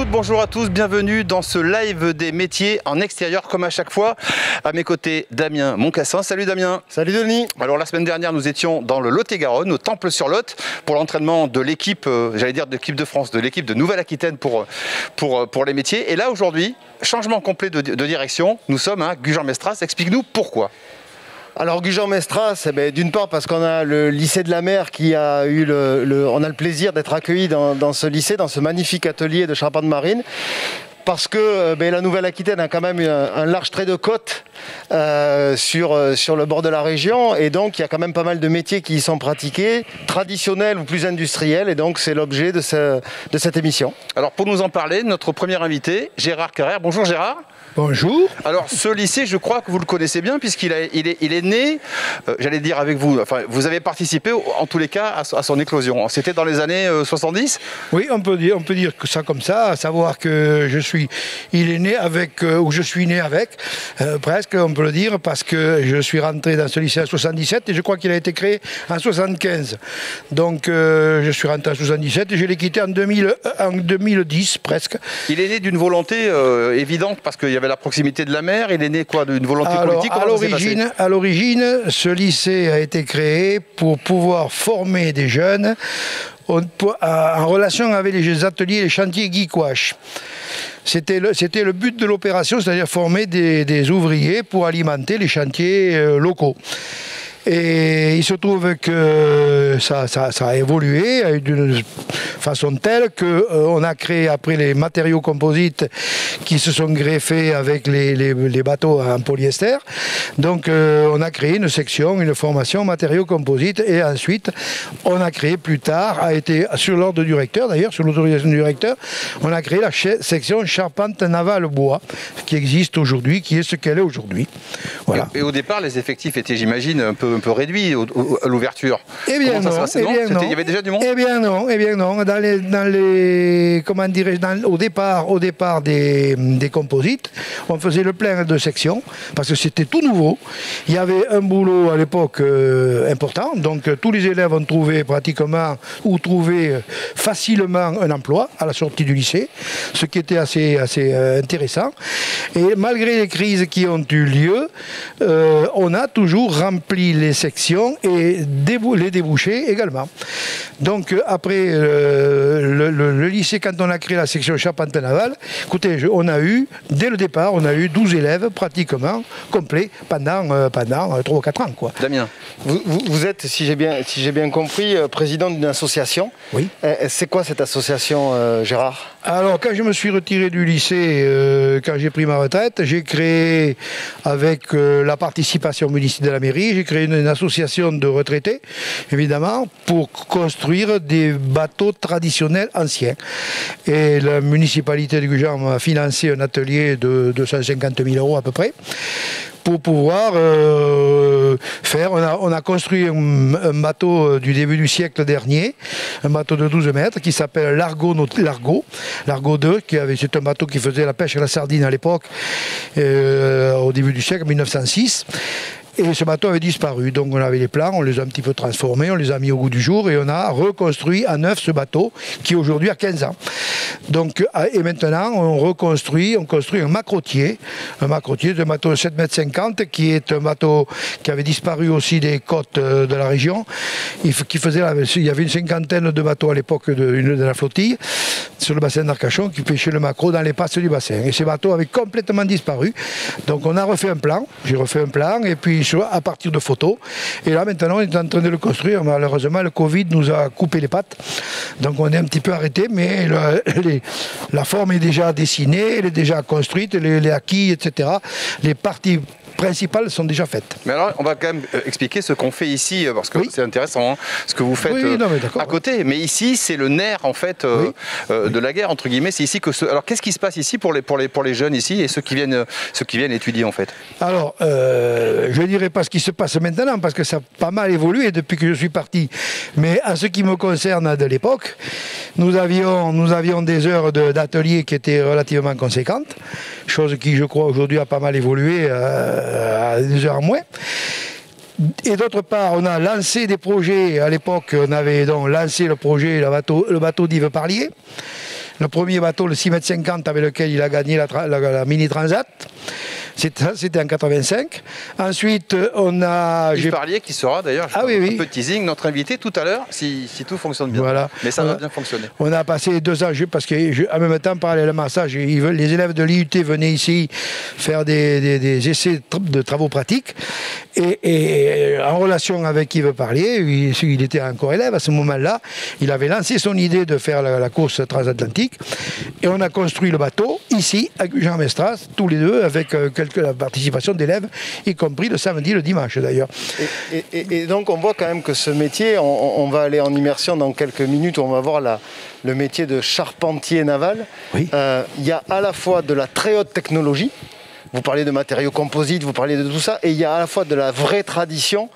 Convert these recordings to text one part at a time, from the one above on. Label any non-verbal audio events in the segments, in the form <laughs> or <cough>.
toutes, bonjour à tous, bienvenue dans ce live des métiers en extérieur comme à chaque fois. À mes côtés, Damien Moncassin. Salut Damien. Salut Denis. Alors la semaine dernière, nous étions dans le Lot-et-Garonne, au Temple-sur-Lot, pour l'entraînement de l'équipe, euh, j'allais dire de l'équipe de France, de l'équipe de Nouvelle-Aquitaine pour, pour, pour les métiers. Et là aujourd'hui, changement complet de, de direction. Nous sommes à Gujan-Mestras. Explique-nous pourquoi. Alors Gujan-Mestras, eh ben, d'une part parce qu'on a le lycée de la mer qui a eu le, on a le plaisir d'être accueilli dans, ce lycée, dans ce magnifique atelier de charpente marine parce que euh, ben, la Nouvelle-Aquitaine a quand même un, large trait de côte euh, sur, euh, sur le bord de la région et donc il y a quand même pas mal de métiers qui y sont pratiqués, traditionnels ou plus industriels et donc c'est l'objet de, de cette émission. Alors pour nous en parler, notre premier invité, Gérard Carrère. Bonjour Gérard. Bonjour. Alors ce lycée, je crois que vous le connaissez bien puisqu'il il est, il est, né, euh, j'allais dire avec vous, enfin vous avez participé en tous les cas à, son éclosion. C'était dans les années 70 euh, Oui, on peut dire, on peut dire que ça comme ça, à savoir que je suis, il est né avec, euh, ou je suis né avec, presque on peut le dire, parce que je suis rentré dans ce lycée en 77 et je crois qu'il a été créé en 75. Donc je suis rentré en 77 et je l'ai quitté en, 2000, en 2010 presque. Il est né d'une volonté évidente parce qu'il y avait la proximité de la mer Il est né quoi d'une volonté politique À l'origine, à l'origine, ce lycée a été créé pour pouvoir former des jeunes en relation avec les ateliers et les chantiers Guiquache. C'était le, le, but de l'opération, c'est-à-dire former des, des, ouvriers pour alimenter les chantiers euh, locaux. Et il se trouve que ça, a évolué d'une façon telle qu'on euh, a créé après les matériaux composites qui se sont greffés avec les, bateaux en polyester. Donc euh, on a créé une section, une formation matériaux composites et ensuite on a créé plus tard, a été sur l'ordre du recteur d'ailleurs, sur l'autorisation du recteur, on a créé la section charpente navale bois qui existe aujourd'hui, qui est ce qu'elle est aujourd'hui. Voilà. Et, au départ les effectifs étaient j'imagine un peu un peu réduit à l'ouverture. Eh bien non. Eh bien non. Il y avait déjà du monde Eh bien non. Eh bien non. Dans les, dans les comment au départ, au départ des, des, composites, on faisait le plein de sections parce que c'était tout nouveau. Il y avait un boulot à l'époque euh, important, donc euh, tous les élèves ont trouvé pratiquement ou trouvé euh, facilement un emploi à la sortie du lycée, ce qui était assez, assez intéressant. Et malgré les crises qui ont eu lieu, on a toujours rempli les sections et les débouchés également. Donc euh, après euh, le, lycée, quand on a créé la section Charpente-Naval, écoutez, on a eu, dès le départ, on a eu 12 élèves pratiquement complets pendant, euh, pendant 3 ou 4 ans. Quoi. Damien vous, vous, êtes, si j'ai bien, si bien compris, président d'une association. Oui. C'est quoi cette association, Gérard? Alors, quand je me suis retiré du lycée, quand j'ai pris ma retraite, j'ai créé, avec la participation municipale de la mairie, j'ai créé une association de retraités, évidemment, pour construire des bateaux traditionnels anciens. Et la municipalité de Gujan m'a financé un atelier de 250 000 euros à peu près pour pouvoir euh, faire. On a, construit un, bateau euh, du début du siècle dernier, un bateau de 12 mètres qui s'appelle l'Argo, l'Argo, l'Argo 2, qui avait, c'est un bateau qui faisait la pêche à la sardine à l'époque, euh, au début du siècle, 1906. Et ce bateau avait disparu. Donc on avait les plans, on les a un petit peu transformés, on les a mis au goût du jour et on a reconstruit à neuf ce bateau qui aujourd'hui a 15 ans. Donc, euh, et maintenant on reconstruit, on construit un macrotier, un macrotier de bateau de 7,50 m qui est un bateau qui avait disparu aussi des côtes euh, de la région. Il, qui faisait, il y avait une cinquantaine de bateaux à l'époque de, de la flottille sur le bassin d'Arcachon qui pêchaient le macro dans les passes du bassin. Et ces bateaux avaient complètement disparu. Donc on a refait un plan, j'ai refait un plan et puis à partir de photos. Et là, maintenant, on est en train de le construire. Malheureusement, le Covid nous a coupé les pattes. Donc, on est un petit peu arrêté, mais <laughs> la forme est déjà dessinée, elle est déjà construite, les, les acquis, etc. Les parties principales sont déjà faites. Mais alors, on va quand même euh, expliquer ce qu'on fait ici, euh, parce que c'est intéressant, hein, ce que vous faites euh, à côté. Mais ici, c'est le nerf, en fait, de la guerre, entre guillemets. C'est ici que ce... Alors, qu'est-ce qui se passe ici pour les, pour, les, pour les jeunes ici et ceux qui viennent, ceux qui viennent étudier, en fait? Alors, je ne dirais pas ce qui se passe maintenant, parce que ça a pas mal évolué depuis que je suis parti. Mais en ce qui me concerne de l'époque, nous avions, nous avions des heures d'atelier qui étaient relativement conséquentes, chose qui, je crois, aujourd'hui a pas mal évolué à des heures moins. Et d'autre part, on a lancé des projets. À l'époque, on avait donc lancé le projet, le bateau, le d'Yves Parlier. le premier bateau, le 6 mètres 50 avec lequel il a gagné la Mini Transat. C'était en 85. Ensuite, on a. Yves Parlier qui sera d'ailleurs, ah, oui, oui. un peu teasing, notre invité tout à l'heure, si, tout fonctionne bien. Voilà. Mais ça va bien fonctionner. On a passé deux ans, parce qu'en même temps, parallèlement à ça, les élèves de l'IUT venaient ici faire des, essais de travaux pratiques. Et, en relation avec Yves Parlier, il, était encore élève à ce moment-là, il avait lancé son idée de faire la, course transatlantique. Et on a construit le bateau ici, à Jean Mestras, tous les deux, avec euh, quelques la participation d'élèves, y compris le samedi, le dimanche d'ailleurs. Et, donc on voit quand même que ce métier, on, va aller en immersion dans quelques minutes, on va voir la, le métier de charpentier naval. Euh, il y a à la fois de la très haute technologie, vous parlez de matériaux composites, vous parlez de tout ça, et il y a à la fois de la vraie tradition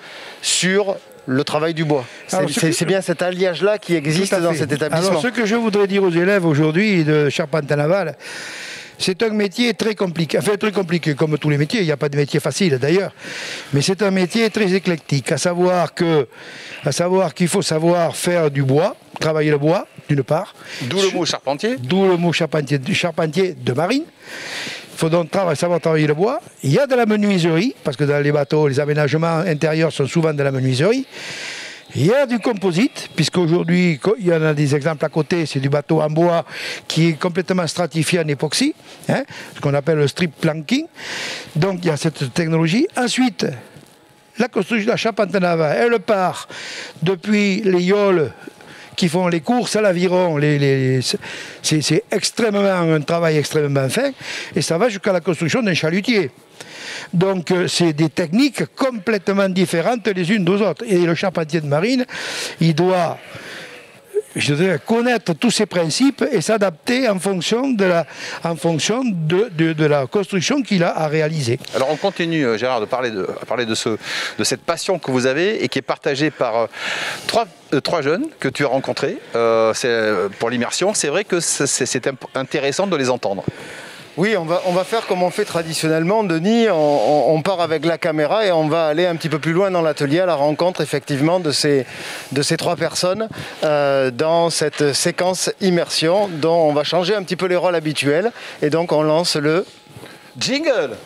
sur le travail du bois. C'est bien cet alliage-là qui existe dans cet établissement. Alors, ce que je voudrais dire aux élèves aujourd'hui de charpentier naval, c'est un métier très compliqué. Enfin, très compliqué, comme tous les métiers. Il n'y a pas de métier facile d'ailleurs. Mais c'est un métier très éclectique. À savoir que, à savoir qu'il faut savoir faire du bois, travailler le bois, d'une part. D'où le mot charpentier. D'où le mot charpentier, charpentier de marine. Il faut donc savoir travailler le bois. Il y a de la menuiserie, parce que dans les bateaux, les aménagements intérieurs sont souvent de la menuiserie. Il y a du composite, puisqu'aujourd'hui, il y en a des exemples à côté, c'est du bateau en bois qui est complètement stratifié en époxy, hein, ce qu'on appelle le strip planking. Donc il y a cette technologie. Ensuite, la construction de la charpente navale, elle part depuis les yoles qui font les courses à l'aviron. c'est extrêmement un travail extrêmement fin, et ça va jusqu'à la construction d'un chalutier. Donc euh, c'est des techniques complètement différentes les unes des autres. Et le charpentier de marine, il doit connaître tous ces principes et s'adapter en fonction de la, en fonction de, de, la construction qu'il a à réaliser. Alors on continue, euh, Gérard, de parler, de, parler de, ce, de cette passion que vous avez et qui est partagée par euh, trois, trois jeunes que tu as rencontrés pour l'immersion. C'est vrai que c'est intéressant de les entendre. Oui, on va, faire comme on fait traditionnellement, Denis. On, part avec la caméra et on va aller un petit peu plus loin dans l'atelier à la rencontre effectivement de ces, de ces trois personnes euh, dans cette séquence immersion dont on va changer un petit peu les rôles habituels. Et donc on lance le jingle.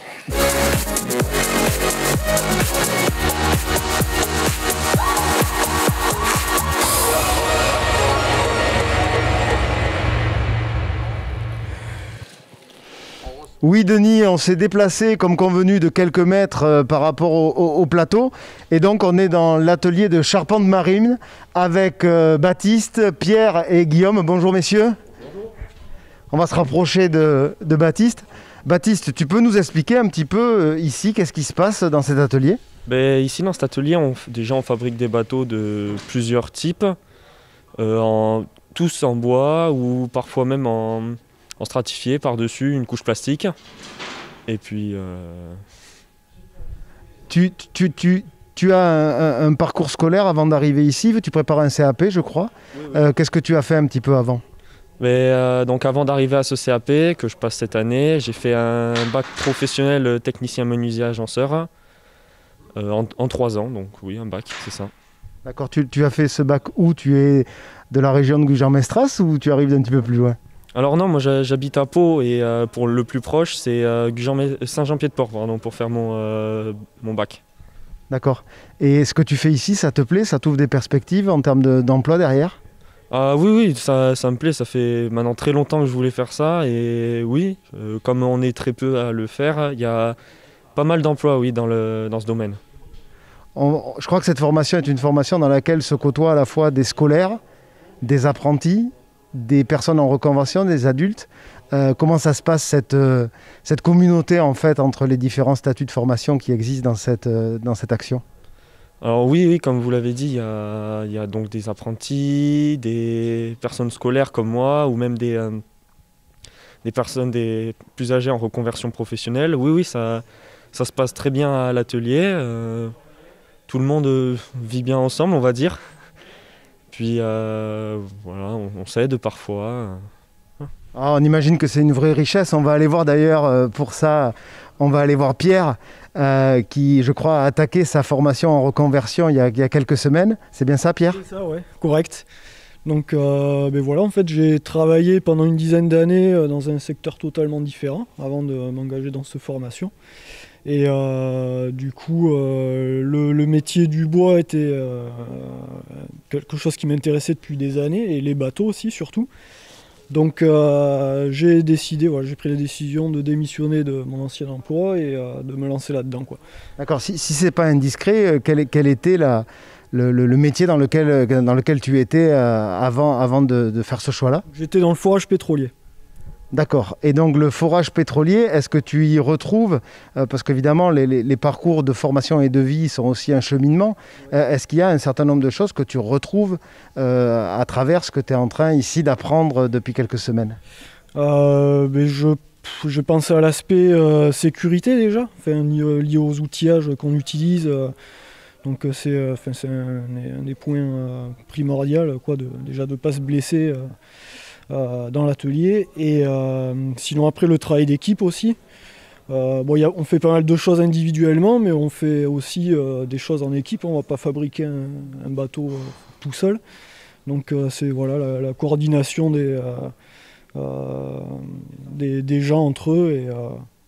Oui, Denis, on s'est déplacé comme convenu de quelques mètres euh, par rapport au, plateau. Et donc, on est dans l'atelier de charpente marine avec euh, Baptiste, Pierre et Guillaume. Bonjour, messieurs. Bonjour. On va se rapprocher de, Baptiste. Baptiste, tu peux nous expliquer un petit peu euh, ici qu'est-ce qui se passe dans cet atelier? Ben, Ici, dans cet atelier, on, déjà, on fabrique des bateaux de plusieurs types, en, tous en bois ou parfois même en en stratifié par-dessus une couche plastique. Et puis. Euh, tu, tu, tu, tu as un, parcours scolaire avant d'arriver ici, tu prépares un CAP, je crois. Euh, qu'est-ce que tu as fait un petit peu avant? Mais, euh, donc avant d'arriver à ce CAP que je passe cette année, j'ai fait un bac professionnel technicien menuisier agenceur en, trois ans. Donc oui, un bac, c'est ça. D'accord, tu, tu, as fait ce bac où? Tu es de la région de Gujan-Mestras ou tu arrives d'un petit peu plus loin? Alors non, moi j'habite à Pau et euh, pour le plus proche, c'est euh, Saint-Jean-Pied-de-Port pour faire mon, euh, mon bac. D'accord. Et ce que tu fais ici, ça te plaît? Ça t'ouvre des perspectives en termes d'emploi derrière? Ah, Oui, oui, ça, me plaît. Ça fait maintenant très longtemps que je voulais faire ça. Et oui, comme on est très peu à le faire, il y a pas mal d'emplois oui, dans, le, dans ce domaine. je crois que cette formation est une formation dans laquelle se côtoient à la fois des scolaires, des apprentis des personnes en reconversion, des adultes. Euh, comment ça se passe cette, euh, cette communauté en fait entre les différents statuts de formation qui existent dans cette, euh, dans cette action? Alors oui, comme vous l'avez dit, il y a, y a, donc des apprentis, des personnes scolaires comme moi, ou même des, des personnes des plus âgées en reconversion professionnelle. Oui, oui, ça, ça se passe très bien à l'atelier. tout le monde vit bien ensemble, on va dire. Puis euh, voilà, on, s'aide parfois. Ah, on imagine que c'est une vraie richesse. On va aller voir d'ailleurs euh, pour ça, on va aller voir Pierre, euh, qui je crois a attaqué sa formation en reconversion il y a, quelques semaines. C'est bien ça, Pierre? C'est ça, ouais, correct. Donc ben voilà, en fait j'ai travaillé pendant une dizaine d'années dans un secteur totalement différent avant de m'engager dans cette formation. Et du coup, le, métier du bois était quelque chose qui m'intéressait depuis des années, et les bateaux aussi surtout. Donc euh, j'ai décidé, j'ai pris la décision de démissionner de mon ancien emploi et euh, de me lancer là-dedans. D'accord, si, si ce n'est pas indiscret, euh, quel, était le, métier dans lequel, dans lequel tu étais avant, avant de faire ce choix-là? J'étais dans le forage pétrolier. D'accord. Et donc le forage pétrolier, est-ce que tu y retrouves, euh, parce qu'évidemment les, parcours de formation et de vie sont aussi un cheminement, euh, est-ce qu'il y a un certain nombre de choses que tu retrouves euh, à travers ce que tu es en train ici d'apprendre depuis quelques semaines? Je, pense à l'aspect sécurité déjà, lié aux outillages qu'on utilise. donc c'est un, des points primordiaux, déjà de ne pas se blesser dans l'atelier. Et euh, sinon après le travail d'équipe aussi. Euh, bon, on fait pas mal de choses individuellement, mais on fait aussi des choses en équipe. On va pas fabriquer un, bateau tout seul. Donc c'est voilà la, coordination des, des, gens entre eux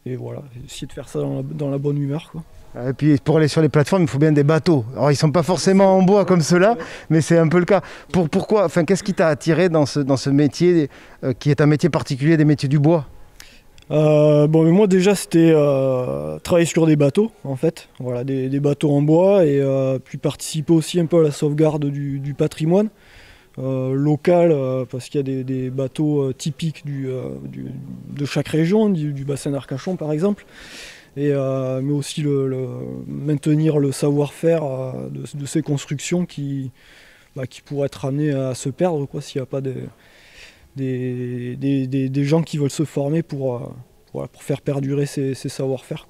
et, voilà, essayer de faire ça dans la, bonne humeur. Quoi. Et puis pour aller sur les plateformes, il faut bien des bateaux. Alors ils sont pas forcément en bois comme ceux-là, mais c'est un peu le cas. Pour, pourquoi Enfin, qu'est-ce qui t'a attiré dans ce, dans ce métier euh, qui est un métier particulier des métiers du bois? Euh, bon, mais moi déjà c'était euh, travailler sur des bateaux en fait, voilà des, bateaux en bois et puis participer aussi un peu à la sauvegarde du, patrimoine local parce qu'il y a des, bateaux typiques du, de chaque région, du bassin d'Arcachon par exemple et, euh, mais aussi le, maintenir le savoir-faire euh, de, ces constructions qui, bah, qui pourraient être amenées à se perdre s'il n'y a pas des, des, des, gens qui veulent se former pour, euh, pour faire perdurer ces, ces savoir-faire.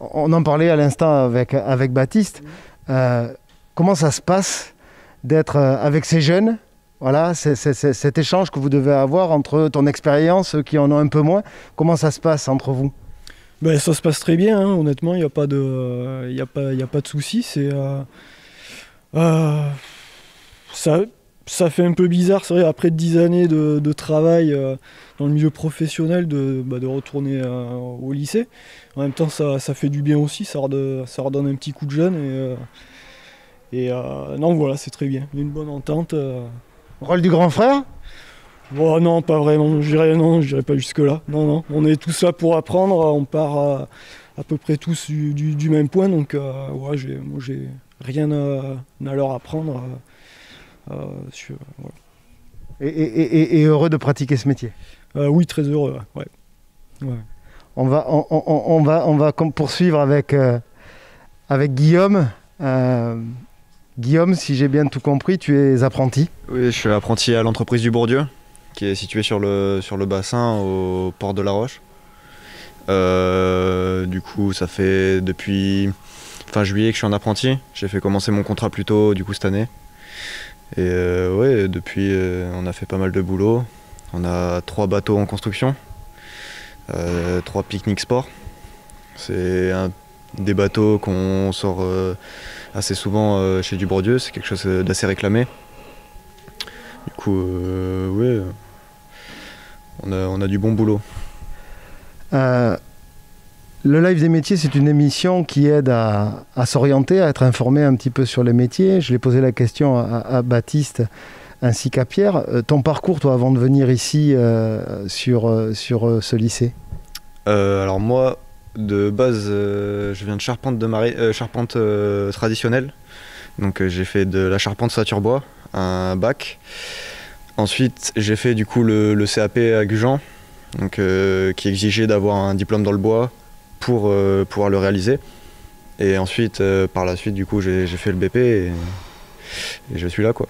On en parlait à l'instant avec, avec Baptiste. comment ça se passe d'être avec ces jeunes? Voilà, c'est cet échange que vous devez avoir entre ton expérience, ceux qui en ont un peu moins. Comment ça se passe entre vous? Ben, ça se passe très bien, hein. honnêtement, il n'y a pas de, y a pas, a pas de. C'est, euh, euh, ça, ça fait un peu bizarre, c'est vrai, après dix années de, travail euh, dans le milieu professionnel, de, bah, de retourner au lycée. En même temps, ça, fait du bien aussi, ça, redonne, ça un petit coup de jeune. Et non, voilà, c'est très bien. Une bonne entente. Rôle du grand frère? Bon, non, pas vraiment. Je dirais non, je dirais pas jusque là. Non, non. On est tous là pour apprendre. On part à, peu près tous du, même point. Donc, euh, ouais, j'ai, moi, j'ai rien à, leur apprendre. Euh, euh, et, heureux de pratiquer ce métier. oui, très heureux. Ouais. On va, on, va, on va poursuivre avec avec Guillaume. Guillaume, si j'ai bien tout compris, tu es apprenti. Oui, je suis apprenti à l'entreprise du Bourdieu qui est situé sur le, sur le bassin au port de la Roche. Euh, du coup, ça fait depuis fin juillet que je suis en apprenti. J'ai fait commencer mon contrat plus tôt du coup cette année. Et euh, ouais, depuis, euh, on a fait pas mal de boulot. On a trois bateaux en construction, trois pique-niques sport. C'est des bateaux qu'on sort assez souvent chez Dubourdieu. C'est quelque chose d'assez réclamé. Du coup, ouais, on a, du bon boulot. Euh, le live des métiers, c'est une émission qui aide à, s'orienter, à être informé un petit peu sur les métiers. Je l'ai posé la question à, Baptiste ainsi qu'à Pierre. Euh, ton parcours, toi, avant de venir ici euh, sur, sur ce lycée Alors moi, de base, je viens de charpente, de charpente traditionnelle. Donc j'ai fait de la charpente saturbois, un bac. Ensuite, j'ai fait du coup le, CAP à Gujan, donc, euh, qui exigeait d'avoir un diplôme dans le bois pour euh, pouvoir le réaliser. Et ensuite, euh, par la suite, du coup, j'ai fait le BP et, je suis là. quoi.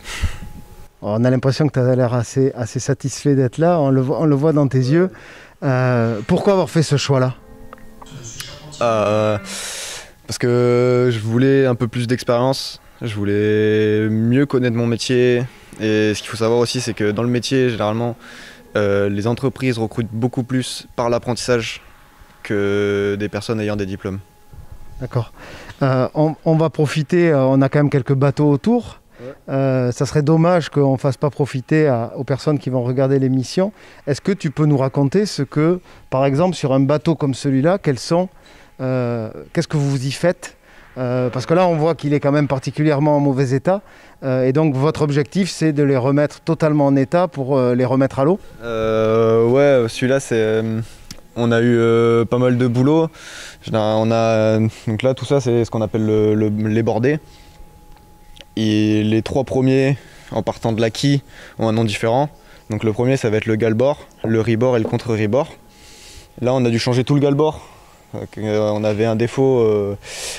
On a l'impression que tu as l'air assez, assez satisfait d'être là, on le, voit, on le voit dans tes yeux. pourquoi avoir fait ce choix-là? Parce que je voulais un peu plus d'expérience, je voulais mieux connaître mon métier, et ce qu'il faut savoir aussi, c'est que dans le métier, généralement, euh, les entreprises recrutent beaucoup plus par l'apprentissage que des personnes ayant des diplômes. D'accord. Euh, on, va profiter, euh, on a quand même quelques bateaux autour. ça serait dommage qu'on ne fasse pas profiter aux personnes qui vont regarder l'émission. Est-ce que tu peux nous raconter ce que, par exemple, sur un bateau comme celui-là, quels sont, qu'est-ce que vous y faites Parce que là, on voit qu'il est quand même particulièrement en mauvais état. et donc, votre objectif, c'est de les remettre totalement en état pour les remettre à l'eau Ouais, celui-là, c'est on a eu euh, pas mal de boulot. On a, donc là, tout ça, c'est ce qu'on appelle les bordés. Et les trois premiers, en partant de l'acquis, ont un nom différent. Donc le premier, ça va être le galbord, le ribord et le contre-ribord. Là, on a dû changer tout le galbord. Euh, on avait un défaut euh,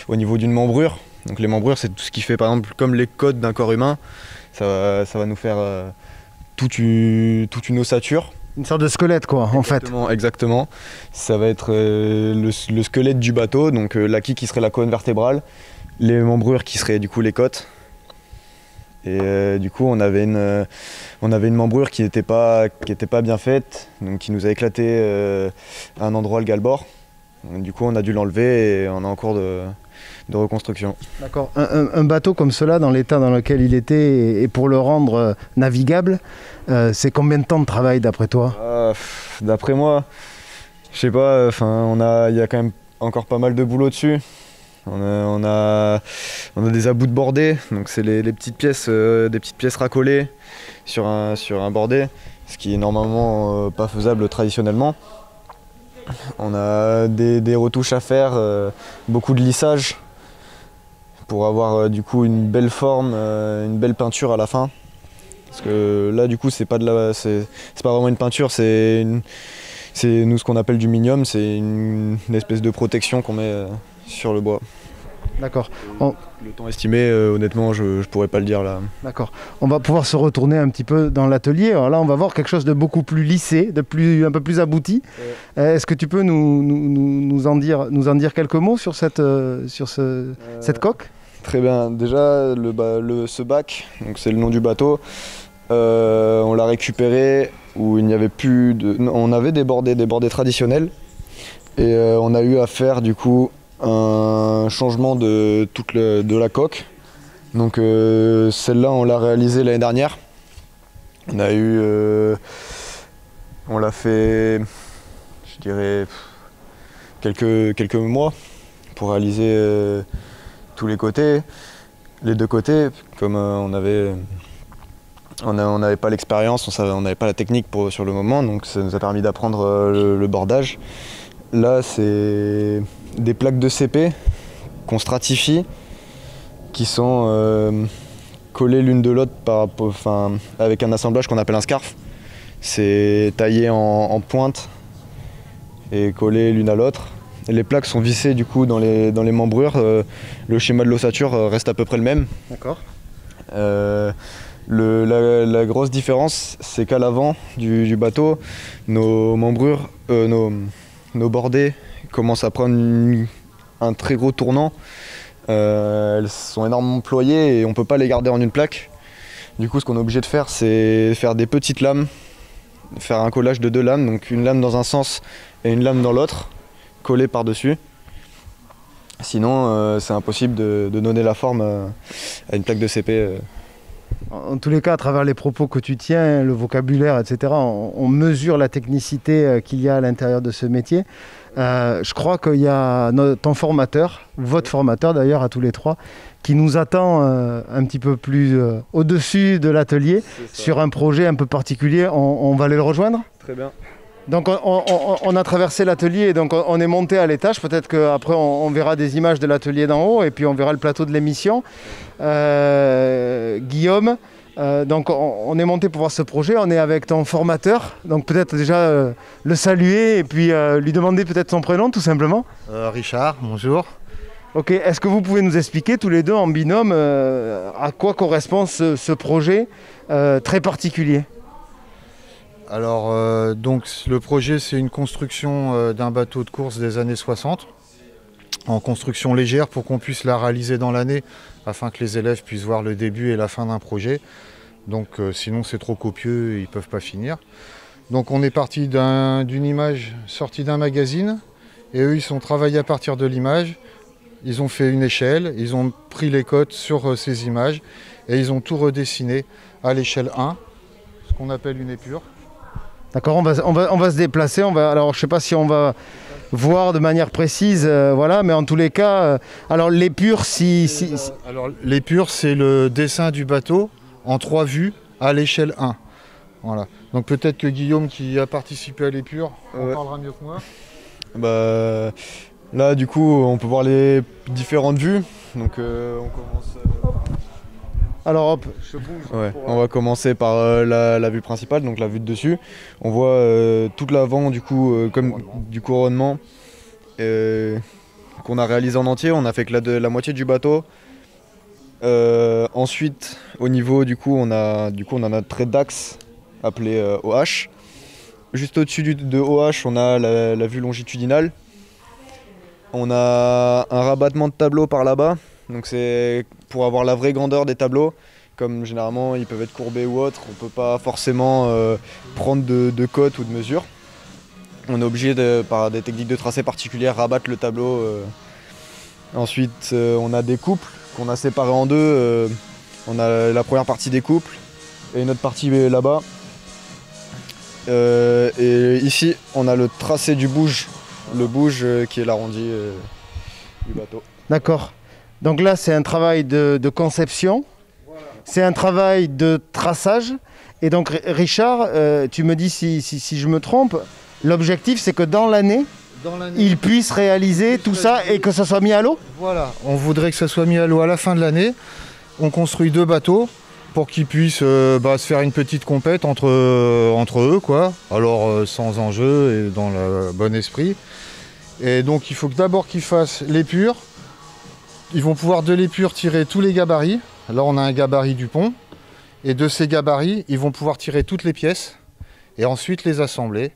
au niveau d'une membrure. Donc les membrures, c'est tout ce qui fait, par exemple, comme les côtes d'un corps humain. Ça va, nous faire toute une ossature. Une sorte de squelette, quoi, en fait. Exactement. Ça va être euh, le, squelette du bateau, donc euh, la quille qui serait la colonne vertébrale, les membrures qui seraient du coup les côtes. Et euh, du coup, on avait une, on avait une membrure qui n'était pas, qui pas bien faite, donc qui nous a éclaté à un endroit le galbord. Du coup, on a dû l'enlever et on a encore de, de reconstruction. D'accord. Un, bateau comme cela, dans l'état dans lequel il était, et, pour le rendre euh, navigable, euh, c'est combien de temps de travail d'après toi? Ah, D'après moi, je sais pas, enfin, on a, il y a quand même encore pas mal de boulot dessus. On a, on a, des abouts de bordée, donc c'est les, petites pièces, euh, des petites pièces racolées sur un, sur un bordé, ce qui est normalement pas faisable traditionnellement. On a des, retouches à faire, beaucoup de lissage pour avoir euh, du coup une belle forme, euh, une belle peinture à la fin. Parce que là du coup c'est pas de la, c'est, pas vraiment une peinture, c'est c'est nous ce qu'on appelle du minium, c'est une, espèce de protection qu'on met euh, sur le bois. D'accord. Le temps estimé, honnêtement, je ne pourrais pas le dire là. D'accord. On va pouvoir se retourner un petit peu dans l'atelier. Alors là, on va voir quelque chose de beaucoup plus lissé, de plus, un peu plus abouti. Est-ce que tu peux nous, nous, en dire, nous en dire quelques mots sur cette, sur cette coque? Très bien. Déjà, le, ce bac, c'est le nom du bateau, euh, on l'a récupéré où il n'y avait plus de. On avait des bordées, des bordées traditionnelles. Et euh, on a eu à faire du coup un changement de toute de la coque. Donc euh, celle-là, on l'a réalisée l'année dernière. On a eu. on l'a fait, je dirais, quelques, quelques mois pour réaliser tous les côtés, les deux côtés, comme euh, on avait on n'avait pas l'expérience, on n'avait pas la technique pour, sur le moment, donc ça nous a permis d'apprendre euh, le, bordage. Là, c'est des plaques de CP qu'on stratifie, qui sont euh, collées l'une de l'autre enfin, avec un assemblage qu'on appelle un scarf. C'est taillé en, pointe et collé l'une à l'autre. Les plaques sont vissées du coup dans les, dans les membrures. Euh, le schéma de l'ossature euh, reste à peu près le même. D'accord. Euh, la, grosse différence, c'est qu'à l'avant du, bateau, nos membrures, nos, nos, bordées commencent à prendre un très gros tournant. elles sont énormément ployées et on ne peut pas les garder en une plaque. Du coup, ce qu'on est obligé de faire, c'est faire des petites lames, faire un collage de deux lames, donc une lame dans un sens et une lame dans l'autre collé par-dessus. Sinon, euh, c'est impossible de, donner la forme euh, à une plaque de CP. Euh. En tous les cas, à travers les propos que tu tiens, le vocabulaire, etc., on, mesure la technicité qu'il y a à l'intérieur de ce métier. Je crois qu'il y a ton formateur, votre formateur d'ailleurs à tous les trois, qui nous attend un petit peu plus au-dessus de l'atelier sur un projet un peu particulier. On, on va aller le rejoindre? Très bien. Donc on, a traversé l'atelier et donc on est monté à l'étage. Peut-être qu'après on, verra des images de l'atelier d'en haut et puis on verra le plateau de l'émission. Euh, Guillaume, euh, donc on, est monté pour voir ce projet. On est avec ton formateur. Donc peut-être déjà euh, le saluer et puis lui demander peut-être son prénom tout simplement. Richard, bonjour. Ok, est-ce que vous pouvez nous expliquer tous les deux en binôme à quoi correspond ce projet très particulier? Alors, euh, donc, le projet, c'est une construction euh, d'un bateau de course des années 60, en construction légère pour qu'on puisse la réaliser dans l'année, afin que les élèves puissent voir le début et la fin d'un projet. Donc, euh, sinon, c'est trop copieux, ils ne peuvent pas finir. Donc, on est parti d'une image sortie d'un magazine, et eux, ils sont travaillés à partir de l'image. ils ont fait une échelle, ils ont pris les cotes sur ces images et ils ont tout redessiné à l'échelle 1, ce qu'on appelle une épure. D'accord, on va, on, va, on va se déplacer. On va, alors, je ne sais pas si on va voir de manière précise, euh, voilà, mais en tous les cas, euh, alors l'épure, si, si, Alors l'épure, c'est le dessin du bateau en trois vues à l'échelle 1. Voilà. Donc peut-être que Guillaume, qui a participé à l'épure, en parlera mieux que moi. Bah, là, du coup, on peut voir les différentes vues. Donc euh, on commence. Alors hop, je bouge. On va commencer par euh, la, vue principale, donc la vue de dessus. On voit euh, toute l'avant du coup comme du couronnement qu'on a réalisé en entier. On a fait que la, la moitié du bateau. ensuite, au niveau du coup, on a du coup on a notre trait d'axe appelé OH. Juste au-dessus de OH, on a la, vue longitudinale. On a un rabattement de tableau par là-bas. Donc c'est pour avoir la vraie grandeur des tableaux. Comme généralement ils peuvent être courbés ou autres, on peut pas forcément euh, prendre de, de cotes ou de mesures. On est obligé de, par des techniques de tracé particulières rabattre le tableau. Euh. Ensuite euh, on a des couples qu'on a séparés en deux. on a la première partie des couples et une autre partie là-bas. et ici on a le tracé du bouge, le bouge qui est l'arrondi du bateau. D'accord. Donc là, c'est un travail de, conception, c'est un travail de traçage. Et donc, Richard, euh, tu me dis si, je me trompe, l'objectif, c'est que dans l'année, il puisse réaliser tout ça et que ça soit mis à l'eau Voilà, on voudrait que ça soit mis à l'eau à la fin de l'année. On construit deux bateaux pour qu'ils puissent euh, bah, se faire une petite compète entre, euh, entre eux, quoi. Alors sans enjeu et dans le bon esprit. Et donc il faut d'abord qu'ils fassent l'épure, ils vont pouvoir de l'épure tirer tous les gabarits. Là, on a un gabarit du pont. Et de ces gabarits, ils vont pouvoir tirer toutes les pièces et ensuite les assembler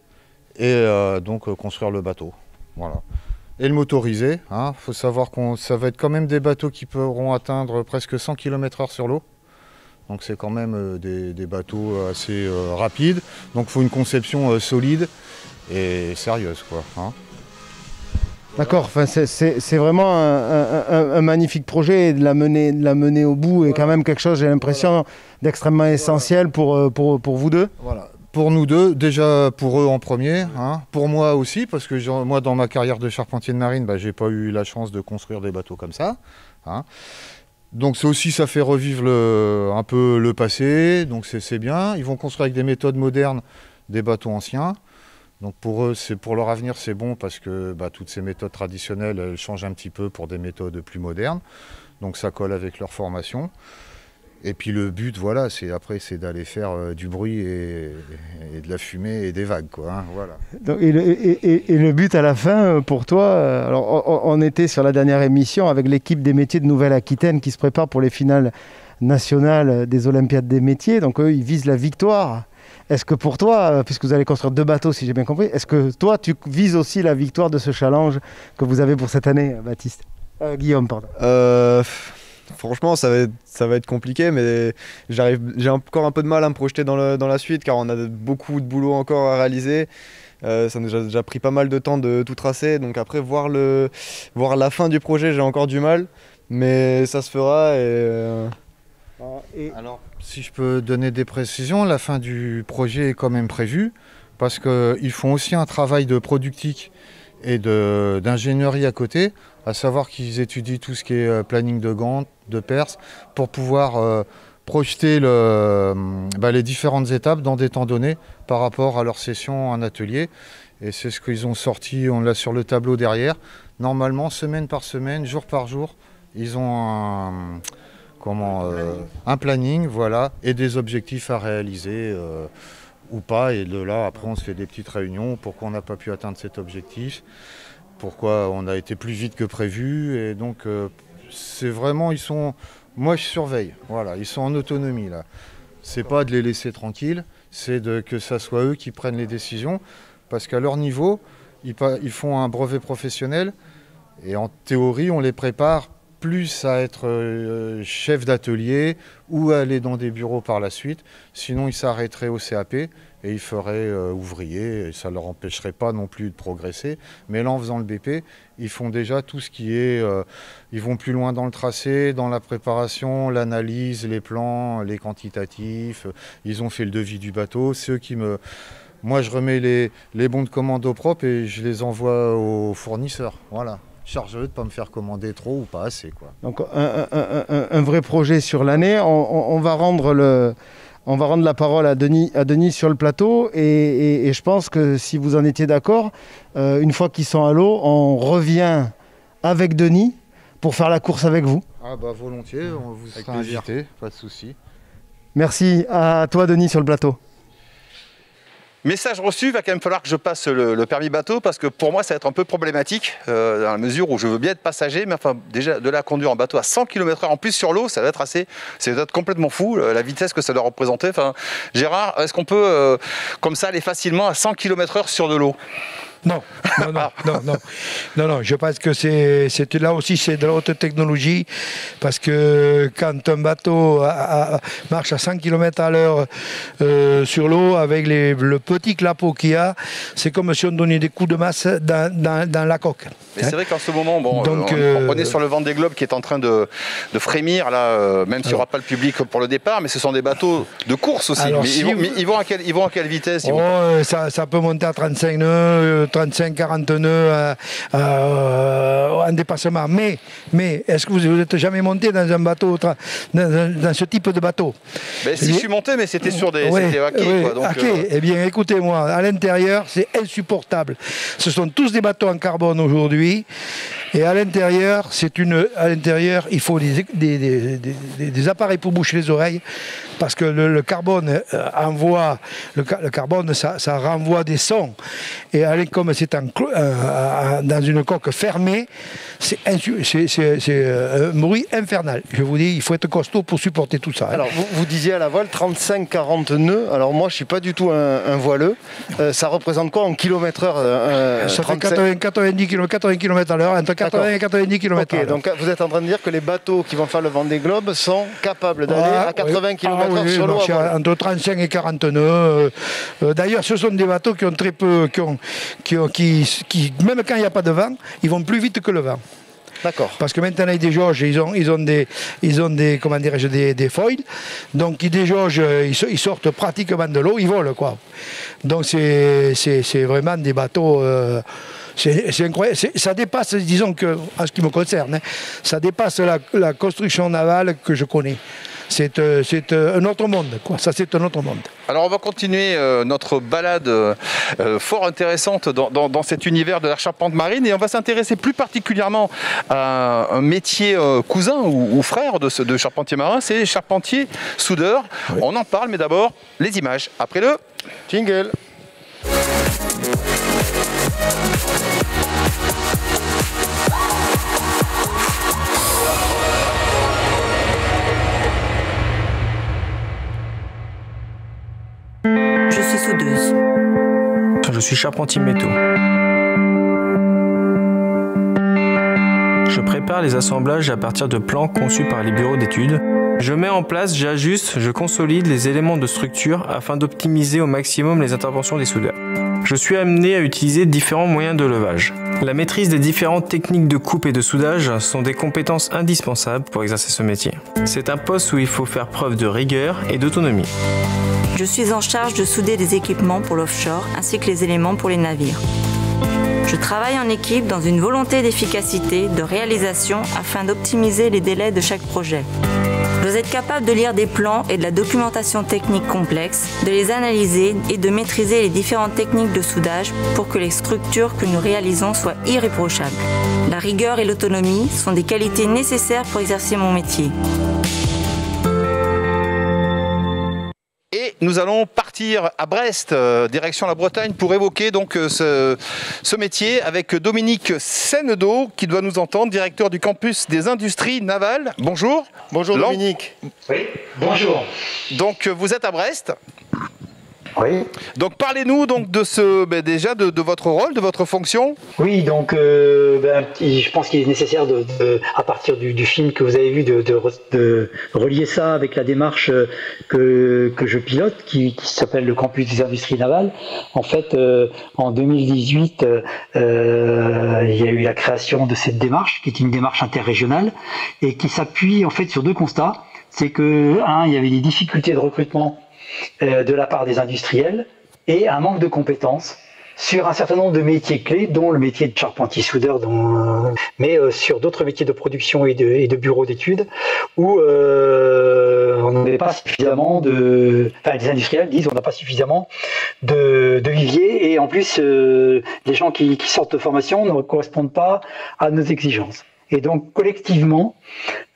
et euh, donc euh, construire le bateau. Voilà. Et le motoriser. Il hein. faut savoir que ça va être quand même des bateaux qui pourront atteindre presque 100 km/h sur l'eau. Donc c'est quand même euh, des, bateaux assez rapides. Donc il faut une conception solide et sérieuse. Hein. D'accord, enfin, c'est vraiment un, magnifique projet et de la, mener, de la mener au bout est quand même quelque chose, j'ai l'impression, d'extrêmement essentiel pour, euh, pour, pour, vous deux. Voilà. Pour nous deux, déjà pour eux en premier, hein. pour moi aussi, parce que moi dans ma carrière de charpentier de marine, bah, j'ai pas eu la chance de construire des bateaux comme ça. Hein. Donc ça aussi, ça fait revivre le, un peu le passé, donc c'est bien. Ils vont construire avec des méthodes modernes des bateaux anciens. Donc pour eux, c'est pour leur avenir, c'est bon parce que bah, toutes ces méthodes traditionnelles, elles changent un petit peu pour des méthodes plus modernes. Donc ça colle avec leur formation. Et puis le but, voilà, c'est après, c'est d'aller faire euh, du bruit et, de la fumée et des vagues, quoi. Hein, voilà. et, le, but à la fin, euh, pour toi, euh, alors on, était sur la dernière émission avec l'équipe des métiers de Nouvelle-Aquitaine qui se prépare pour les finales nationales des Olympiades des métiers. Donc eux, ils visent la victoire. Est-ce que pour toi, euh, puisque vous allez construire deux bateaux, si j'ai bien compris, est-ce que toi, tu vises aussi la victoire de ce challenge que vous avez pour cette année, Baptiste euh, Guillaume, pardon. Euh, franchement, ça va, être, ça va être compliqué, mais j'ai encore un peu de mal à me projeter dans, la suite, car on a beaucoup de boulot encore à réaliser. ça nous a déjà pris pas mal de temps de tout tracer, donc après voir, le, voir la fin du projet, j'ai encore du mal, mais ça se fera et... Alors, si je peux donner des précisions, la fin du projet est quand même prévue parce qu'ils font aussi un travail de productique et d'ingénierie à côté, à savoir qu'ils étudient tout ce qui est euh, planning de Gantt, de Perse, pour pouvoir euh, projeter le, bah, les différentes étapes dans des temps donnés par rapport à leur session en atelier. Et c'est ce qu'ils ont sorti, on l'a sur le tableau derrière. Normalement, semaine par semaine, jour par jour, ils ont un comment, euh, un planning, voilà, et des objectifs à réaliser euh, ou pas. Et de là, après, on se fait des petites réunions. Pourquoi on n'a pas pu atteindre cet objectif? Pourquoi on a été plus vite que prévu? Et donc, euh, c'est vraiment, ils sont. Moi, je surveille. Voilà, ils sont en autonomie là. C'est pas de les laisser tranquilles, c'est de que ça soit eux qui prennent les décisions, parce qu'à leur niveau, ils, ils font un brevet professionnel. Et en théorie, on les prépare plus à être euh, chef d'atelier ou aller dans des bureaux par la suite. Sinon, il s'arrêterait au CAP et ils feraient ouvrier, et ça ne leur empêcherait pas non plus de progresser. Mais là, en faisant le BP, ils font déjà tout ce qui est... ils vont plus loin dans le tracé, dans la préparation, l'analyse, les plans, les quantitatifs. Ils ont fait le devis du bateau. C'est eux qui me moi, je remets les, les bons de commande au propre et je les envoie aux fournisseurs. Voilà. Chargeux de ne pas me faire commander trop ou pas assez. Quoi. Donc, un, vrai projet sur l'année. On, va rendre le. On va rendre la parole à Denis, à Denis sur le plateau et, je pense que si vous en étiez d'accord, euh, une fois qu'ils sont à l'eau, on revient avec Denis pour faire la course avec vous. Ah bah volontiers, on vous sera invité, pas de souci. Merci à toi Denis sur le plateau. Message reçu, va quand même falloir que je passe le, permis bateau parce que pour moi ça va être un peu problématique euh, dans la mesure où je veux bien être passager, mais enfin déjà de la conduire en bateau à 100 km/h en plus sur l'eau, ça va être assez, c'est être complètement fou euh, la vitesse que ça doit représenter. Enfin, Gérard, est-ce qu'on peut euh, comme ça aller facilement à 100 km/h sur de l'eau? Non, non, non, non, non, non, non, je pense que c'est, là aussi c'est de la haute technologie parce que quand un bateau marche à 100 km à l'heure euh, sur l'eau avec le petit clapot qu'il y a, c'est comme si on donnait des coups de masse dans, la coque. Mais c'est vrai qu'en ce moment, bon, Donc, euh, on, est sur le vent des globes qui est en train de, frémir là, euh, même s'il n'y aura pas le public pour le départ, mais ce sont des bateaux de course aussi. ils, vont, à quelle, ils vont à quelle vitesse oh, ça, ça, peut monter à 35 nœuds. 35-40 nœuds euh, euh, en dépassement. Mais, mais est-ce que vous n'êtes jamais monté dans un bateau, dans, ce type de bateau? Ben, Si je suis monté, mais c'était sur des ouais, euh, Eh bien, écoutez-moi, à l'intérieur, c'est insupportable. Ce sont tous des bateaux en carbone aujourd'hui. Et à l'intérieur, c'est une, à l'intérieur, il faut des, appareils pour boucher les oreilles, parce que le, carbone envoie, le, carbone, ça, ça, renvoie des sons. Et comme c'est euh, dans une coque fermée, c'est euh, un bruit infernal. Je vous dis, il faut être costaud pour supporter tout ça. Hein. Alors, vous, disiez à la voile 35-40 nœuds. Alors, moi, je ne suis pas du tout un, voileux. Euh, ça représente quoi en kilomètre heure Ça fait 90 km, à l'heure, entre 80 et 90 km h Donc, vous êtes en train de dire que les bateaux qui vont faire le Vendée Globe sont capables d'aller à 80 km h sur l'eau Entre 35 et 40 nœuds. D'ailleurs, ce sont des bateaux qui ont très peu, qui ont, qui, même quand il n'y a pas de vent, ils vont plus vite que le vent. D'accord. Parce que maintenant, ils déjaugent, ils ont, ils ont des, ils ont des, comment dirais-je, des, foils. Donc, ils déjaugent, ils, sortent pratiquement de l'eau, ils volent, quoi. Donc, c'est, vraiment des bateaux. Euh, c'est incroyable. Ça dépasse, disons que, en ce qui me concerne, hein, ça dépasse la construction navale que je connais c'est euh, euh, un autre monde. Quoi. Ça, c'est un autre monde. Alors, on va continuer euh, notre balade fort intéressante dans, cet univers de la charpente marine et on va s'intéresser plus particulièrement à un métier cousin ou, frère de, de charpentier marin, c'est charpentier soudeur. On en parle, mais d'abord, les images. Après le jingle. Je suis charpentier métaux. Je prépare les assemblages à partir de plans conçus par les bureaux d'études. Je mets en place, j'ajuste, je consolide les éléments de structure afin d'optimiser au maximum les interventions des soudeurs. Je suis amené à utiliser différents moyens de levage. La maîtrise des différentes techniques de coupe et de soudage sont des compétences indispensables pour exercer ce métier. C'est un poste où il faut faire preuve de rigueur et d'autonomie. Je suis en charge de souder des équipements pour l'offshore ainsi que les éléments pour les navires. Je travaille en équipe dans une volonté d'efficacité, de réalisation afin d'optimiser les délais de chaque projet. Vous êtes capable de lire des plans et de la documentation technique complexe, de les analyser et de maîtriser les différentes techniques de soudage pour que les structures que nous réalisons soient irréprochables. La rigueur et l'autonomie sont des qualités nécessaires pour exercer mon métier. Nous allons partir à Brest, euh, direction la Bretagne, pour évoquer donc euh, ce, métier avec Dominique Senedo, qui doit nous entendre, directeur du campus des industries navales. Bonjour. Bonjour Dominique. Oui, bonjour. Donc vous êtes à Brest Oui. Donc parlez-nous donc de ce, ben, déjà de, votre rôle, de votre fonction. Oui, donc euh, ben, je pense qu'il est nécessaire de, à partir du, film que vous avez vu de, relier ça avec la démarche euh, que, que je pilote, qui, s'appelle le campus des industries navales. En fait, euh, en 2018, il y a eu la création de cette démarche, qui est une démarche interrégionale et qui s'appuie en fait sur deux constats. C'est que un, il y avait des difficultés de recrutement euh, de la part des industriels et un manque de compétences sur un certain nombre de métiers clés, dont le métier de charpentier-soudeur, mais euh, sur d'autres métiers de production et de, et de bureaux d'études, où euh, on n'avait pas suffisamment de... Enfin, les industriels disent on n'a pas suffisamment de, de viviers, et en plus, les gens qui, qui sortent de formation ne correspondent pas à nos exigences. Et donc collectivement, euh,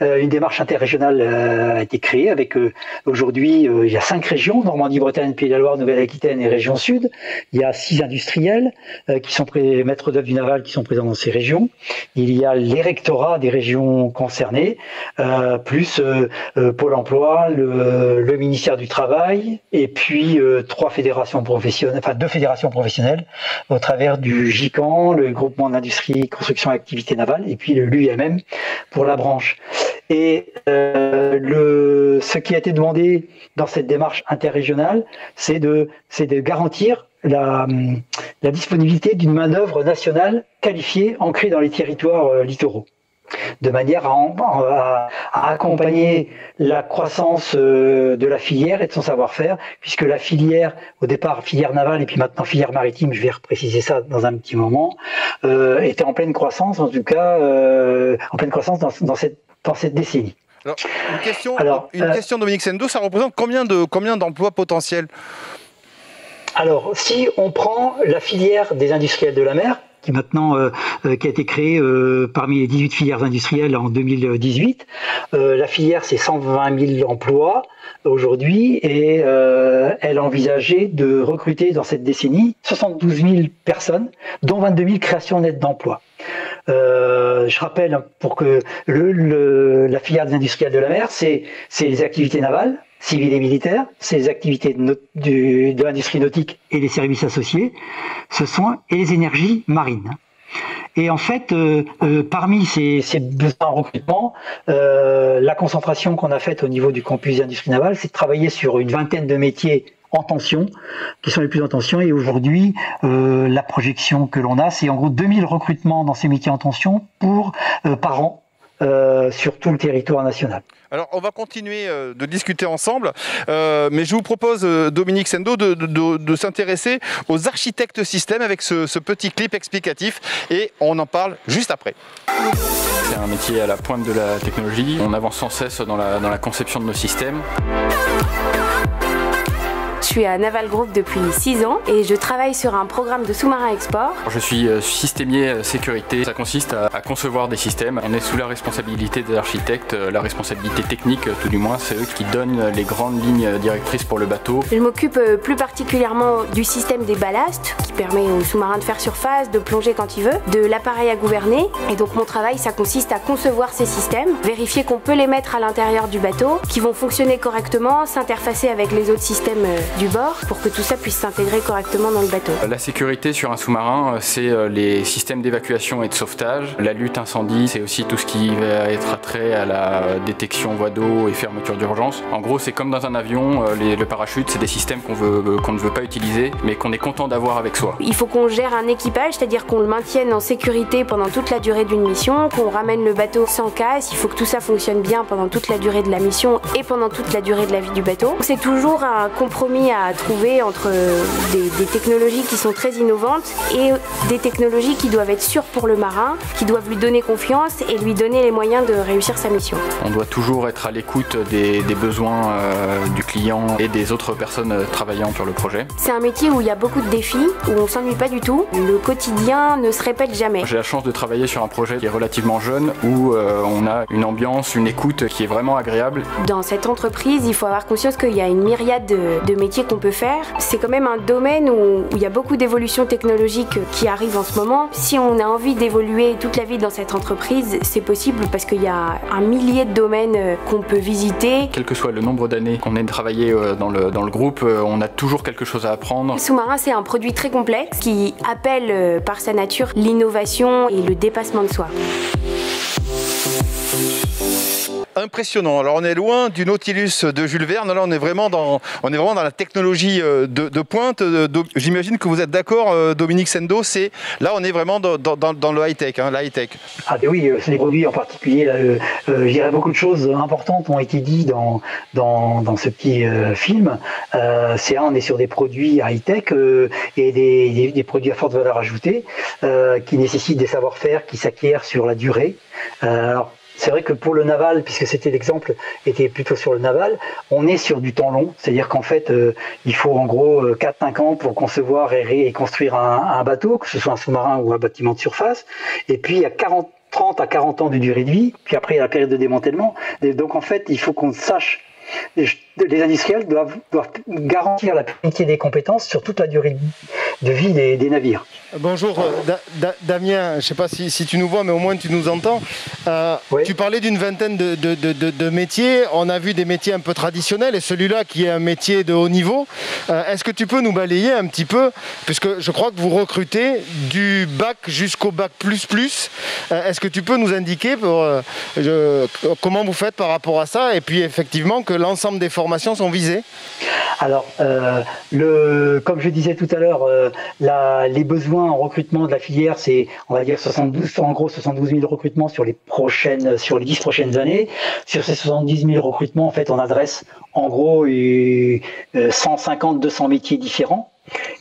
une démarche interrégionale euh, a été créée avec euh, aujourd'hui il y a cinq régions Normandie, Bretagne, Pays de la Loire, Nouvelle-Aquitaine et région Sud. Il y a six industriels qui sont maîtres d'œuvre du naval qui sont présents dans ces régions. Il y a les rectorats des régions concernées, plus Pôle Emploi, le, ministère du Travail et puis trois fédérations professionnelles, enfin deux fédérations professionnelles au travers du GICAN, le groupement d'industrie, construction et activité navale, et puis l'UMM pour la branche. Et euh, ce qui a été demandé dans cette démarche interrégionale, c'est de, de garantir la, la disponibilité d'une main-d'œuvre nationale qualifiée, ancrée dans les territoires euh, littoraux de manière à, accompagner la croissance euh, de la filière et de son savoir-faire, puisque la filière, au départ filière navale et puis maintenant filière maritime, je vais repréciser ça dans un petit moment, euh, était en pleine croissance, en tout cas euh, en pleine croissance dans, cette, dans cette décennie. Alors, une question, une question Dominique Sendo, ça représente combien de combien d'emplois potentiels? Alors, si on prend la filière des industriels de la mer, qui maintenant euh, euh, qui a été créée euh, parmi les 18 filières industrielles en 2018. la filière, c'est 120 000 emplois aujourd'hui et elle a envisagé de recruter dans cette décennie 72 000 personnes, dont 22 000 créations nettes d'emplois. je rappelle pour que le, la filière des industriels de la mer, c'est les activités navales, civiles et militaires, c'est les activités de, de l'industrie nautique et les services associés, ce sont et les énergies marines. Et en fait, euh, euh, parmi ces, ces, besoins en recrutement, euh, la concentration qu'on a faite au niveau du campus d'industrie navale, c'est de travailler sur une vingtaine de métiers en tension, qui sont les plus en tension. Et aujourd'hui, la projection que l'on a, c'est en gros 2000 recrutements dans ces métiers en tension pour par an euh, sur tout le territoire national. Alors, on va continuer euh, de discuter ensemble, euh, mais je vous propose, Dominique Sendo, de, s'intéresser aux architectes systèmes avec ce, petit clip explicatif, et on en parle juste après. C'est un métier à la pointe de la technologie, on avance sans cesse dans la, dans la conception de nos systèmes. Je suis à Naval Group depuis 6 ans et je travaille sur un programme de sous-marin export. Je suis euh, systémier euh, sécurité. Ça consiste à, concevoir des systèmes. On est sous la responsabilité des architectes, euh, la responsabilité technique tout du moins. C'est eux qui donnent les grandes lignes directrices pour le bateau. Je m'occupe plus particulièrement du système des ballasts qui permet au sous-marin de faire surface, de plonger quand il veut, de l'appareil à gouverner. Et donc mon travail, ça consiste à concevoir ces systèmes, vérifier qu'on peut les mettre à l'intérieur du bateau, qui vont fonctionner correctement, s'interfacer avec les autres systèmes du bord pour que tout ça puisse s'intégrer correctement dans le bateau. La sécurité sur un sous-marin, c'est euh, les systèmes d'évacuation et de sauvetage. La lutte incendie, c'est aussi tout ce qui va être attrait à la détection voie d'eau et fermeture d'urgence. En gros, c'est comme dans un avion, euh, le parachute, c'est des systèmes qu'on ne veut pas utiliser, mais qu'on est content d'avoir avec soi. Il faut qu'on gère un équipage, c'est-à-dire qu'on le maintienne en sécurité pendant toute la durée d'une mission, qu'on ramène le bateau sans casse. Il faut que tout ça fonctionne bien pendant toute la durée de la mission et pendant toute la durée de la vie du bateau. C'est toujours un compromis à trouver entre des, technologies qui sont très innovantes et des technologies qui doivent être sûres pour le marin, qui doivent lui donner confiance et lui donner les moyens de réussir sa mission. On doit toujours être à l'écoute des, besoins euh, du client et des autres personnes travaillant sur le projet. C'est un métier où il y a beaucoup de défis, où on s'ennuie pas du tout. Le quotidien ne se répète jamais. J'ai la chance de travailler sur un projet qui est relativement jeune, où euh, on a une ambiance, une écoute qui est vraiment agréable. Dans cette entreprise, il faut avoir conscience qu'il y a une myriade de, de métiers métiers qu'on peut faire. C'est quand même un domaine où, il y a beaucoup d'évolutions technologiques qui arrivent en ce moment. Si on a envie d'évoluer toute la vie dans cette entreprise, c'est possible parce qu'il y a un millier de domaines euh, qu'on peut visiter. Quel que soit le nombre d'années qu'on ait travaillé euh, dans le, dans le groupe, euh, on a toujours quelque chose à apprendre. Sous-marin, c'est un produit très complexe qui appelle par sa nature l'innovation et le dépassement de soi impressionnant. Alors on est loin du Nautilus de Jules Verne. Là on est vraiment dans, on est vraiment dans la technologie euh, de, pointe. Euh, j'imagine que vous êtes d'accord, euh, Dominique Sendo. C'est là on est vraiment dans, le high tech, hein, tech. Ah ben oui, c'est des produits en particulier. je dirais beaucoup de choses importantes ont été dites dans dans, ce petit film. c'est on est sur des produits high tech et des, produits à forte valeur ajoutée qui nécessitent des savoir-faire qui s'acquièrent sur la durée. alors c'est vrai que pour le naval, puisque c'était l'exemple était plutôt sur le naval, on est sur du temps long, c'est-à-dire qu'en fait, euh, il faut en gros 4-5 euh, ans pour concevoir et, construire un, bateau, que ce soit un sous-marin ou un bâtiment de surface, et puis il y a 40 30 à 40 ans de durée de vie, puis après il y a la période de démantèlement. Et donc en fait, il faut qu'on sache les industriels doivent, garantir la pérennité des compétences sur toute la durée de vie des, navires. Bonjour euh, Damien, je ne sais pas si, tu nous vois, mais au moins tu nous entends. Euh, tu parlais d'une vingtaine de, métiers. On a vu des métiers un peu traditionnels et celui-là qui est un métier de haut niveau. Euh, est-ce que tu peux nous balayer un petit peu, puisque je crois que vous recrutez du bac jusqu'au bac plus plus. Est-ce que tu peux nous indiquer comment vous faites par rapport à ça et puis effectivement que l'ensemble des formations sont visées Alors, euh, le, comme je disais tout à l'heure, euh, les besoins en recrutement de la filière, c'est, on va dire, 72, en gros 72 000 recrutements sur les prochaines, sur les 10 prochaines années. Sur ces 70 000 recrutements, en fait, on adresse en gros 150, 200 métiers différents.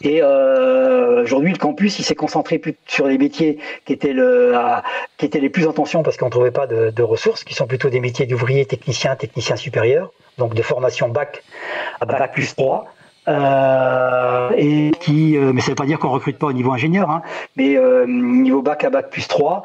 Et euh, aujourd'hui, le campus, s'est concentré sur les métiers qui étaient, les plus en tension parce qu'on ne trouvait pas de, ressources, qui sont plutôt des métiers d'ouvriers, techniciens, techniciens supérieurs, donc de formation bac à bac plus 3. Euh, et euh, mais ça ne veut pas dire qu'on recrute pas au niveau ingénieur, hein, mais niveau bac à bac plus 3.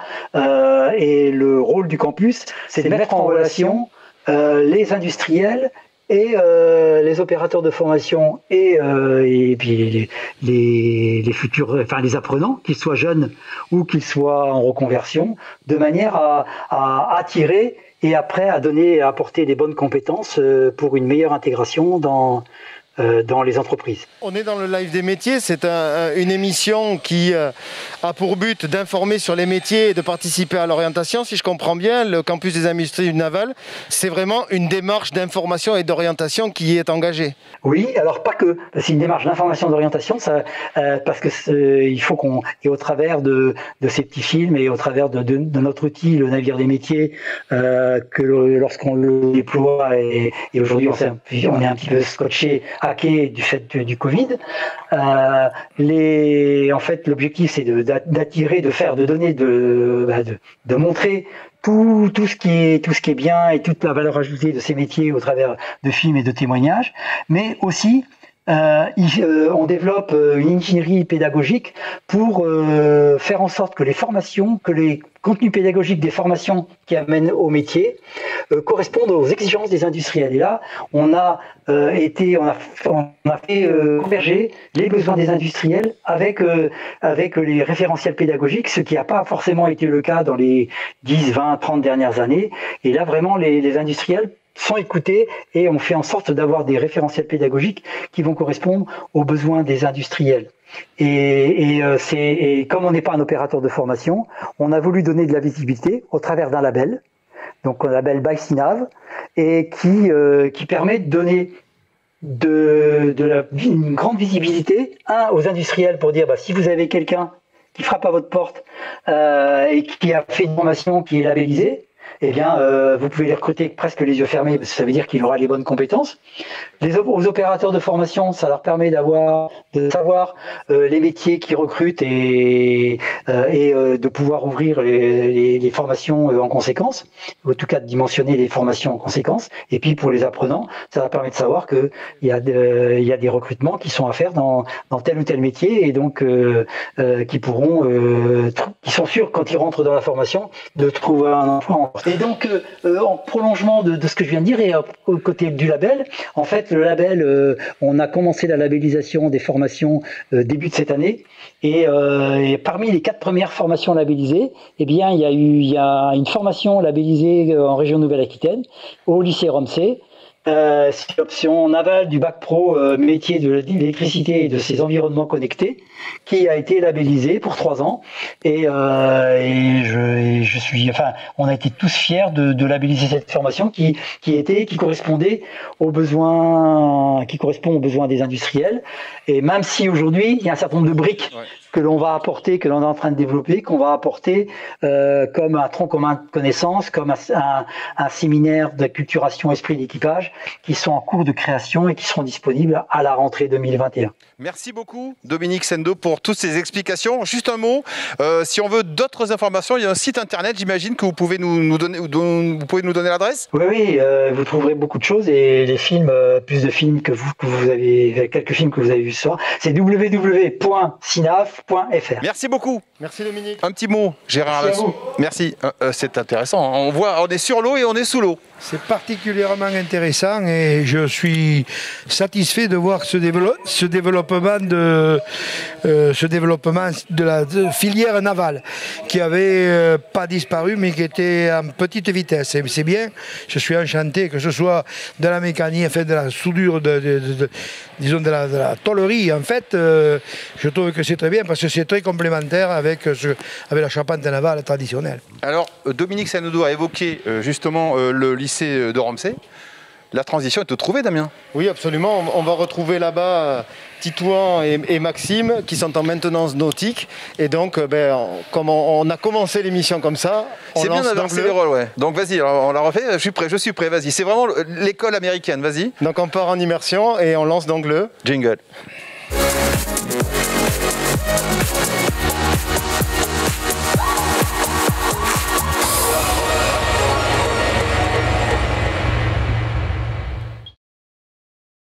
et le rôle du campus, c'est de mettre en relation les industriels et euh, les opérateurs de formation et, euh, et puis les, les, futurs, enfin les apprenants, qu'ils soient jeunes ou qu'ils soient en reconversion, de manière à, à attirer et après à donner, à apporter des bonnes compétences euh, pour une meilleure intégration dans dans les entreprises. On est dans le live des métiers, c'est une émission qui euh, a pour but d'informer sur les métiers et de participer à l'orientation. Si je comprends bien, le campus des industries navales, c'est vraiment une démarche d'information et d'orientation qui est engagée. Oui, alors pas que, c'est une démarche d'information et d'orientation, euh, parce que il faut qu'on, et au travers de, ces petits films et au travers de, notre outil, le navire des métiers, que lorsqu'on le déploie et, aujourd'hui on, on, est un petit peu scotché du fait du, Covid. Euh, en fait, l'objectif, c'est d'attirer, de, faire, de donner, de, bah, de, montrer tout, tout, ce qui est, tout ce qui est bien et toute la valeur ajoutée de ces métiers au travers de films et de témoignages, mais aussi euh, euh, on développe une ingénierie pédagogique pour faire en sorte que les formations, que les contenus pédagogiques des formations qui amènent au métier correspondent aux exigences des industriels. Et là, on a été, on a, fait converger les besoins des industriels avec avec les référentiels pédagogiques, ce qui n'a pas forcément été le cas dans les 10, 20, 30 dernières années. Et là, vraiment, les industriels sont écoutés et on fait en sorte d'avoir des référentiels pédagogiques qui vont correspondre aux besoins des industriels. Et, euh, c'est comme on n'est pas un opérateur de formation, on a voulu donner de la visibilité au travers d'un label, donc un label BySinav, et qui, euh, qui permet de donner de la, une grande visibilité, un, aux industriels pour dire bah, si vous avez quelqu'un qui frappe à votre porte euh, et qui a fait une formation qui est labellisée, eh bien, euh, vous pouvez les recruter presque les yeux fermés, parce que ça veut dire qu'il aura les bonnes compétences. Les aux opérateurs de formation, ça leur permet d'avoir, de savoir euh, les métiers qu'ils recrutent et, euh, et de pouvoir ouvrir les, les, formations en conséquence, ou en tout cas de dimensionner les formations en conséquence. Et puis pour les apprenants, ça leur permet de savoir qu'il y, a il y a des recrutements qui sont à faire dans, dans tel ou tel métier et donc qui pourront, qui sont sûrs quand ils rentrent dans la formation de trouver un emploi en Et donc, en prolongement de, ce que je viens de dire, et au côté du label, en fait, le label, on a commencé la labellisation des formations début de cette année. Et, parmi les quatre premières formations labellisées, eh bien, il y a eu une formation labellisée en région Nouvelle-Aquitaine au lycée Romsey euh, c'est l'option navale du bac pro euh, métier de l'électricité et de ses environnements connectés qui a été labellisé pour trois ans. Et, euh, je, suis enfin on a été tous fiers de, labelliser cette formation qui qui était qui correspondait aux besoins qui correspond aux besoins des industriels. Et même si aujourd'hui il y a un certain nombre de briques que l'on va apporter, que l'on est en train de développer, qu'on va apporter euh, comme un tronc commun de connaissances, comme un, un, séminaire d'acculturation esprit d'équipage, qui sont en cours de création et qui seront disponibles à la rentrée 2021. Merci beaucoup Dominique Sendo pour toutes ces explications. Juste un mot, euh, si on veut d'autres informations, il y a un site internet, j'imagine que vous pouvez nous, donner, vous pouvez nous donner l'adresse? Oui, oui, euh, vous trouverez beaucoup de choses et les films, plus de films que vous, que vous avez, quelques films que vous avez vus ce soir, c'est www.sinaf Merci beaucoup. Merci Dominique. Un petit mot, Gérard Merci. Merci. Euh, euh, c'est intéressant. On voit, on est sur l'eau et on est sous l'eau. C'est particulièrement intéressant et je suis satisfait de voir ce, développement de euh, ce développement de la filière navale qui avait pas disparu mais qui était en petite vitesse. Et c'est bien. Je suis enchanté que ce soit de la mécanique, fait de la soudure, de, disons de la, de la, tôlerie. En fait, je trouve que c'est très bien parce que c'est très complémentaire avec, ce, avec la charpente navale traditionnelle. Alors, Dominique Sanoudou a évoqué justement le lycée de Ramsey. La transition est te trouver, Damien Oui, absolument. On va retrouver là-bas euh, Titouan et, Maxime qui sont en maintenance nautique. Et donc, euh, ben, comme on, a commencé l'émission comme ça, c'est bien d'inverser les rôles, ouais. Donc vas-y, on la refait. Je suis prêt, je suis prêt. Vas-y. C'est vraiment l'école américaine. Vas-y. Donc on part en immersion et on lance d'angle. Jingle.